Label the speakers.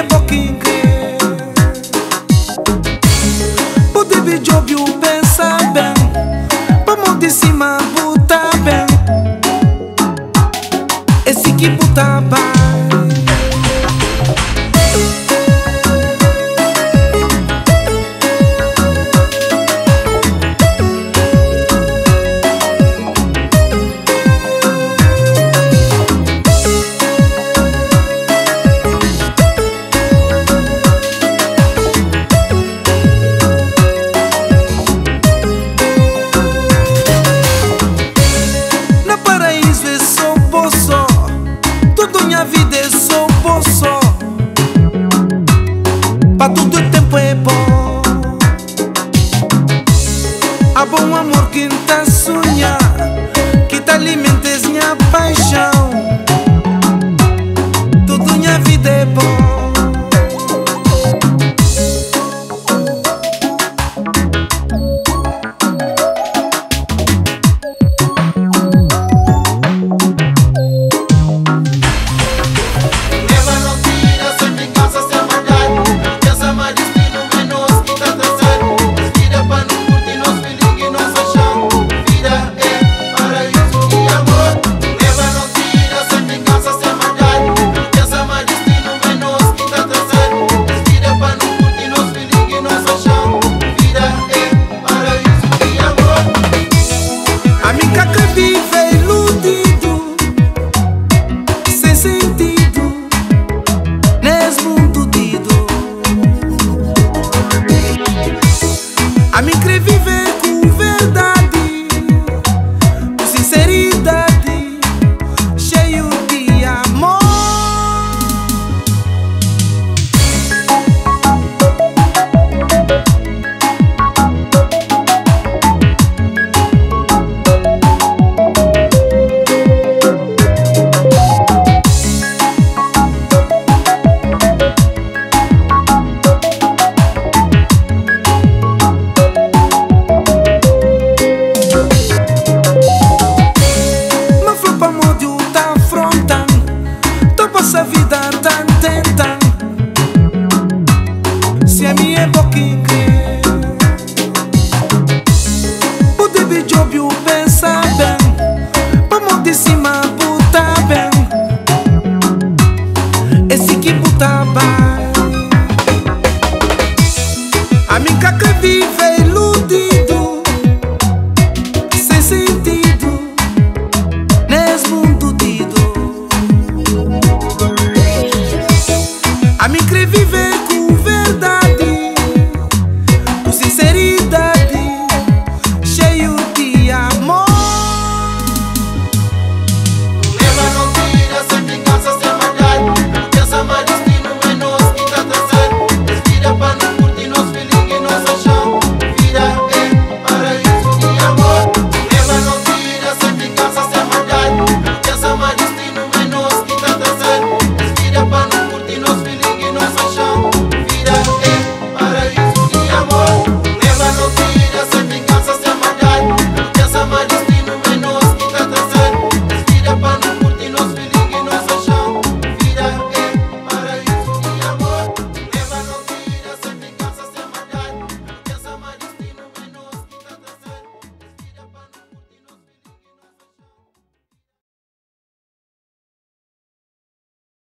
Speaker 1: me boking Pode be job you pensa Vamos de cima, puta bem Esse que puta Pa' tu A minha caca vive